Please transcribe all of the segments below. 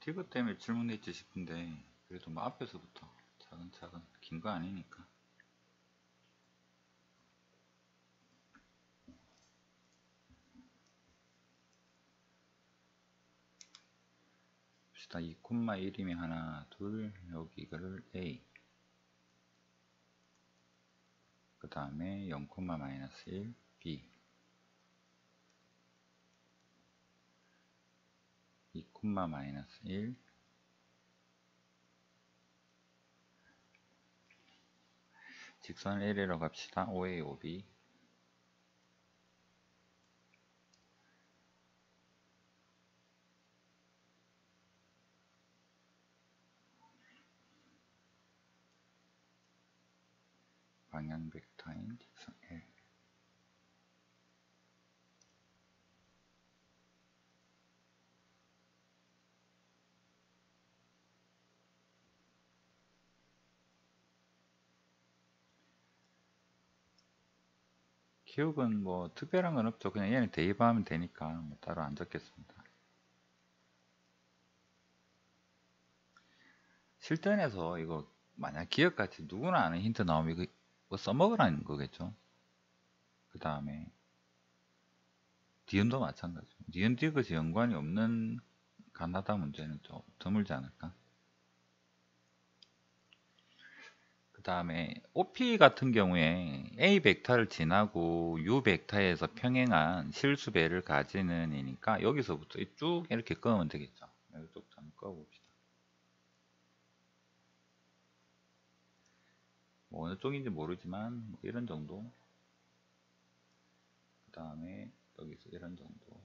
티그 때문에 질문했지 싶은데 그래도 뭐 앞에서부터 차근차근 긴 거 아니니까. 봅시다. 2,1이면 하나 둘 여기 이거를 A. 그 다음에 0, 마이너스 1 B 2, 마이너스 1 직선 L이라고 합시다. OA, OB 방향 벡터인 직선 L 기억은 뭐 특별한 건 없죠. 그냥 얘는 대입하면 되니까 뭐 따로 안 적겠습니다. 실전에서 이거 만약 기억같이 누구나 아는 힌트 나오면 이거 뭐 써먹으라는 거겠죠. 그 다음에 디은도 마찬가지. 디은 디귿이 연관이 없는 가나다 문제는 좀 드물지 않을까. 그 다음에 OP 같은 경우에 A 벡터를 지나고 U 벡터에서 평행한 실수배를 가지는 이니까 여기서부터 쭉 이렇게 끄면 되겠죠. 여기 쭉 한번 꺼봅시다. 뭐 어느 쪽인지 모르지만 뭐 이런 정도 그 다음에 여기서 이런 정도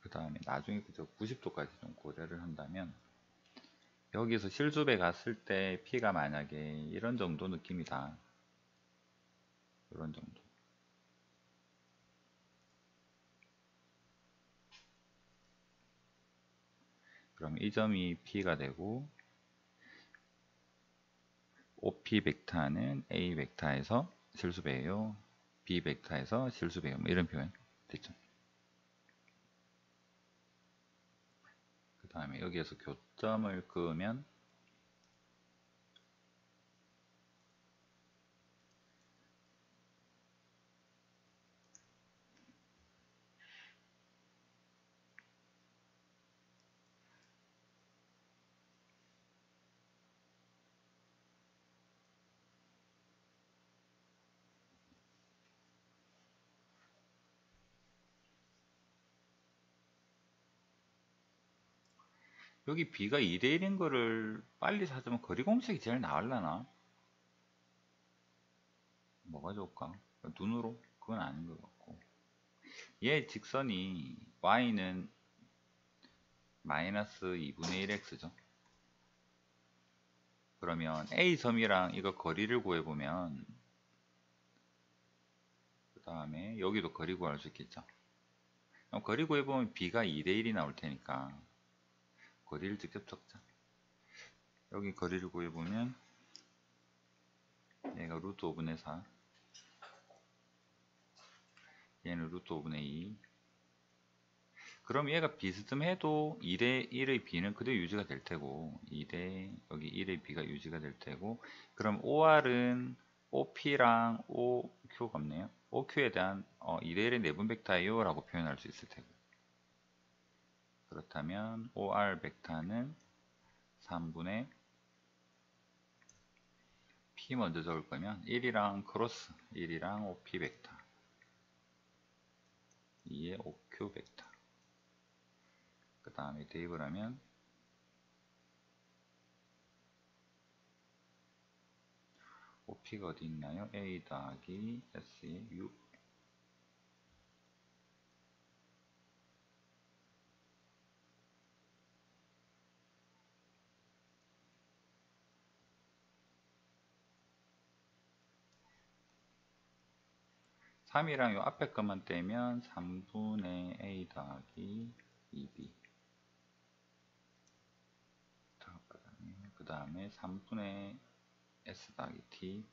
그 다음에 나중에 그저 90도까지 좀 고려를 한다면 여기서 실수배 갔을 때 P가 만약에 이런 정도 느낌이다. 이런 정도. 그럼 이 점이 P가 되고 OP 벡터는 A 벡터에서 실수배예요. B 벡터에서 실수배예요. 뭐 이런 표현 됐죠 그 다음에 여기에서 교점을 그으면 여기 B가 2대1인 거를 빨리 찾으면 거리 공식이 제일 나을라나? 뭐가 좋을까? 눈으로? 그건 아닌 것 같고 얘 직선이 y는 마이너스 2분의 1x죠 그러면 A섬이랑 이거 거리를 구해보면 그 다음에 여기도 거리 구할 수 있겠죠 거리 구해보면 B가 2대1이 나올 테니까 거리를 직접 적자. 여기 거리를 구해보면 얘가 루트 5분의 4 얘는 루트 5분의 2 그럼 얘가 비스듬해도 2대 1의 b는 그대로 유지가 될 테고 2대 여기 1의 b가 유지가 될 테고 그럼 OR은 OP랑 OQ가 없네요. OQ에 대한 어, 2대 1의 내분 벡터예요 라고 표현할 수 있을 테고 그렇다면 OR 벡터는 3분의 P 먼저 적을 거면 1이랑 크로스 1이랑 OP 벡터 2의 OQ 벡터 그 다음에 대입을 하면 OP가 어디 있나요? A 더하기 S의 U 3이랑 요 앞에 것만 떼면 3분의 a 더하기 2b 그 다음에 3분의 s 더하기 t.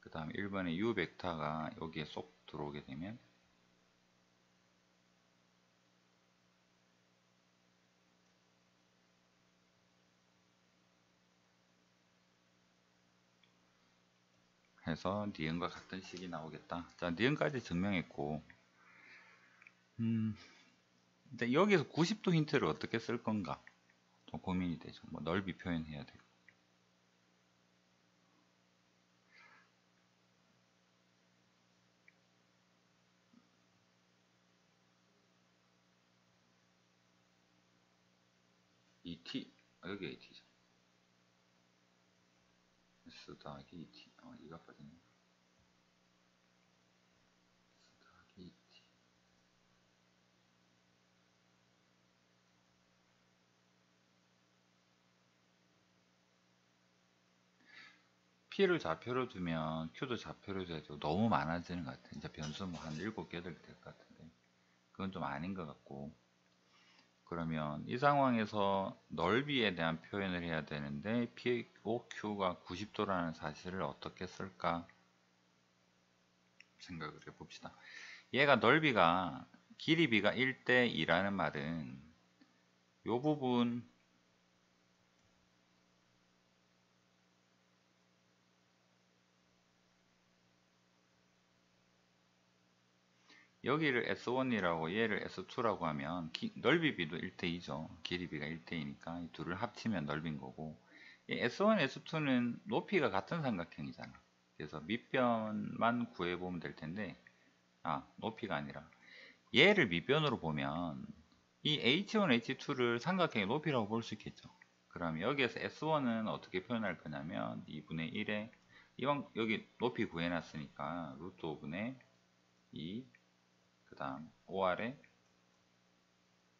그 다음 1번의 u 벡터가 여기에 쏙 들어오게 되면 해서 니은과 같은 식이 나오겠다. 자, 니은까지 증명했고 음, 근데 여기서 90도 힌트를 어떻게 쓸 건가 좀 고민이 되죠. 뭐 넓이 표현해야 되고 이 t 아, 여기 AT죠. S 더하기 ET 어, 이가 빠졌네. S 더하기 ET P를 좌표로 두면 Q도 좌표로 돼도 너무 많아지는 것 같아요. 이제 변수 뭐 한 7, 8개 될것 같은데. 그건 좀 아닌 것 같고 그러면 이 상황에서 넓이에 대한 표현을 해야 되는데 POQ가 90도라는 사실을 어떻게 쓸까 생각을 해봅시다. 얘가 넓이가 길이 비가 1대 2라는 말은 이 부분 여기를 S1이라고 얘를 S2라고 하면 기, 넓이 비도 1대2죠. 길이 비가 1대2니까 이 둘을 합치면 넓인 거고 S1, S2는 높이가 같은 삼각형이잖아. 그래서 밑변만 구해보면 될 텐데 아 높이가 아니라 얘를 밑변으로 보면 이 H1, H2를 삼각형의 높이라고 볼 수 있겠죠. 그럼 여기에서 S1은 어떻게 표현할 거냐면 2분의 1에 이왕 여기 높이 구해놨으니까 루트 5분의 2 그 다음 5R에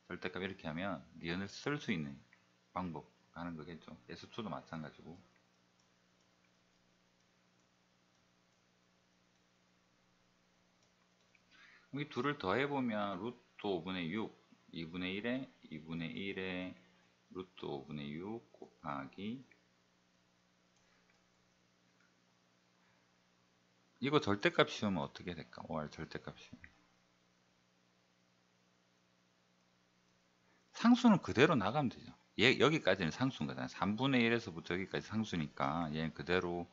절대값 이렇게 하면 니은을 쓸 수 있는 방법 하는 거겠죠. S2도 마찬가지고 이 둘을 더해보면 루트 5분의 6 2분의 1에 2분의 1에 루트 5분의 6 곱하기 이거 절대값 씌우면 어떻게 될까? 5R 절대값 씌우면 상수는 그대로 나가면 되죠. 얘, 여기까지는 상수인 거잖아요. 3분의 1에서부터 여기까지 상수니까 얘는 그대로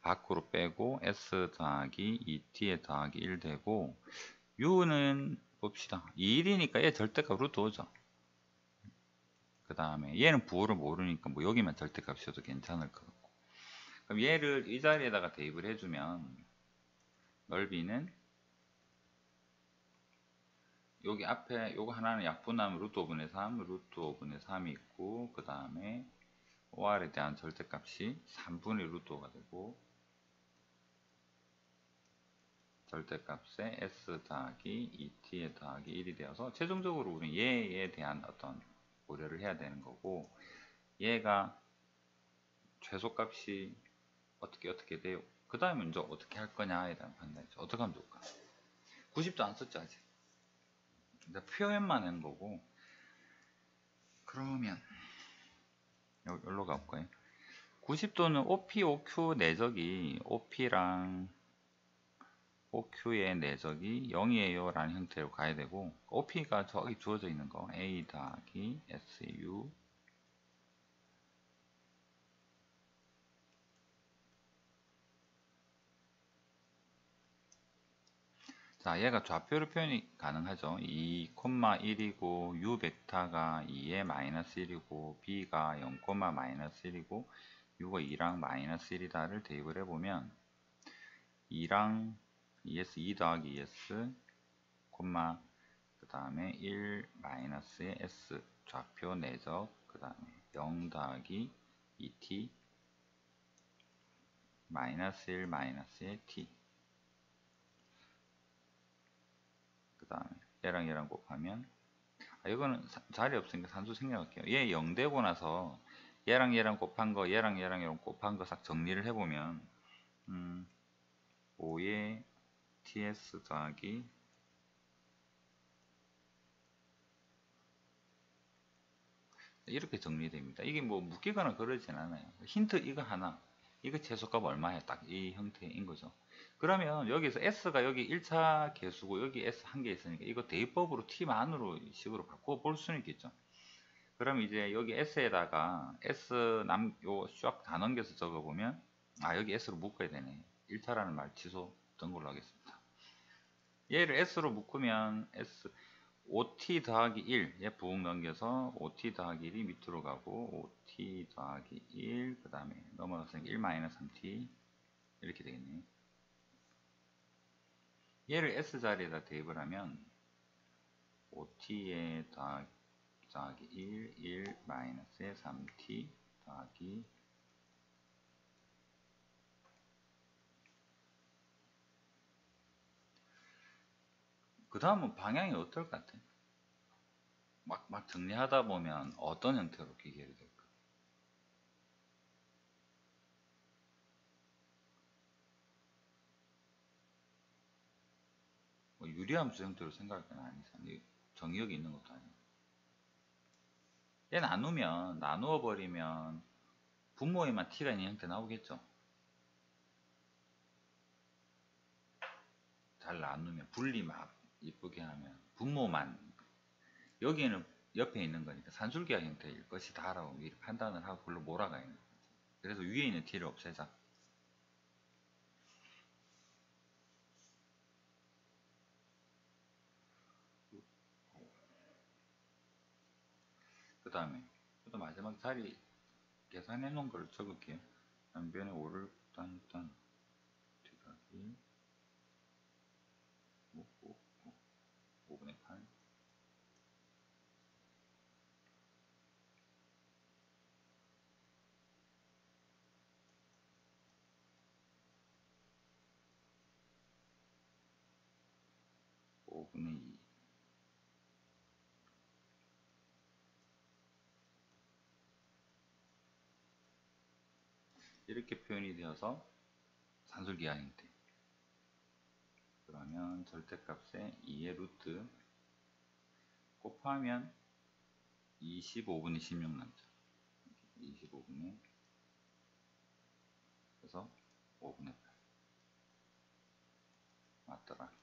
밖으로 빼고 s 더하기 2t에 더하기 1 되고 u는 봅시다. 2일이니까 얘 절대값 루트 5죠. 그 다음에 얘는 부호를 모르니까 뭐 여기만 절대값 씌워도 괜찮을 것 같고 그럼 얘를 이 자리에다가 대입을 해주면 넓이는 여기 앞에 요거 하나는 약분하면 루트 5분의 3, 루트 5분의 3이 있고 그 다음에 OR에 대한 절대값이 3분의 루트 5가 되고 절대값에 S 더하기 2T에 더하기 1이 되어서 최종적으로 우리는 얘에 대한 어떤 고려를 해야 되는 거고 얘가 최소값이 어떻게 어떻게 돼요? 그 다음에 이제 어떻게 할 거냐에 대한 판단이죠. 어떻게 하면 좋을까? 90도 안 썼죠 아직 표현만 한 거고 그러면 여기로 가볼까요? 90도는 OP, OQ 내적이 OP랑 OQ의 내적이 0이에요 라는 형태로 가야 되고 OP가 저기 주어져 있는 거 A 더하기 SU 자, 얘가 좌표로 표현이 가능하죠. 2,1이고 u 벡터가 2에 마이너스 1이고 b가 0, 마이너스 1이고 u가 2랑 마이너스 1이다를 대입을 해보면 2랑 2s 2 더하기 2s 콤마 그 다음에 1 마이너스의 s 좌표 내적 그 다음에 0 더하기 2t 마이너스 1 마이너스의 t 다음에 얘랑 얘랑 곱하면 아, 이거는 사, 자리 없으니까 산수 생략할게요. 얘 0 되고 나서 얘랑 얘랑 곱한 거 얘랑 얘랑 얘랑 곱한 거 싹 정리를 해보면 음, 5의 ts 더하기 이렇게 정리됩니다. 이게 뭐 묶이거나 그러진 않아요. 힌트 이거 하나 이거 최소값 얼마야? 딱 이 형태인 거죠. 그러면 여기서 s가 여기 1차 개수고 여기 s 한 개 있으니까 이거 대입법으로 t만으로 식으로 바꿔 볼 수는 있겠죠. 그럼 이제 여기 s에다가 s 남 요 쫙 다 넘겨서 적어 보면 아 여기 s로 묶어야 되네. 1차라는 말 취소 된 걸로 하겠습니다. 얘를 s로 묶으면 s 5t 더하기 1, 얘 부엌 넘겨서 5t 더하기 1이 밑으로 가고 5t 더하기 1, 그 다음에 넘어가서 1 마이너스 3t 이렇게 되겠네요. 얘를 s 자리에다 대입을 하면 5t에 더하기, 더하기 1, 1 마이너스에 3t 더하기 그 다음은 방향이 어떨 것 같아? 막, 막 정리하다 보면 어떤 형태로 기계를 될까? 뭐 유리함수 형태로 생각할 건 아니잖아. 정의역이 있는 것도 아니고. 얘 나누면, 나누어 버리면 분모에만 t가 있는 형태 나오겠죠? 잘 나누면 분리 막 이쁘게 하면 분모만 여기에는 옆에 있는 거니까 산술기하 형태일 것이다 라고 미리 판단을 하고 그걸로 몰아가 있는 거죠. 그래서 위에 있는 t를 없애자. 그 다음에 또 마지막 자리 계산해 놓은 걸 적을게요. 양변에 5를 딴딴 뒤가기 5분의 2 이렇게 표현이 되어서 산술기하 형태 그러면 절대값에 2의 루트 곱하면 25분의 16 남죠 25분의 그래서 5분의 8 맞더라.